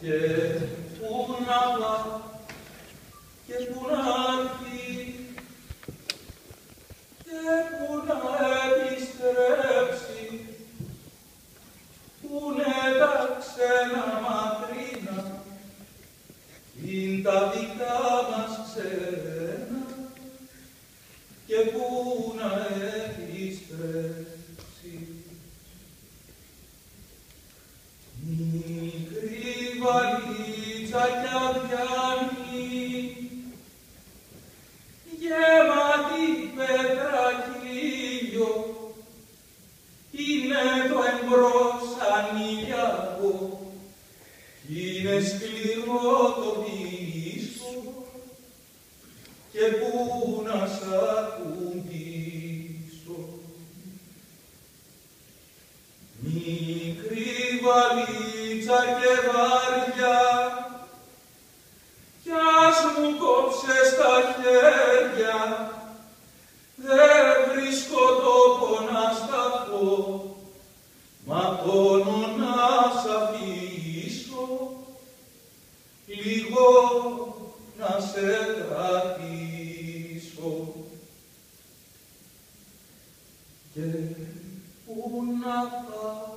και πού να πά και πού να έρθει και πού να επιστρέψει πού είναι τα ξένα μακρινά είναι τα δικά μας ξένα και πού να επιστρέψει Μικρή βαλίτσα κι αδιάνη, γεμάτη πετρακύλιο, είναι το εμπρός ανηλιακό, είναι σκληρό το πίσω, και πού να σ' ακουμπήσω. Μικρή βαλίτσα και βάρια. Κι ας μου κόψε στα χέρια. Δεν βρίσκω τόπο να σταθώ μα πόνο να σ' αφήσω. Λίγο να σε κρατήσω. Και πού να πάω;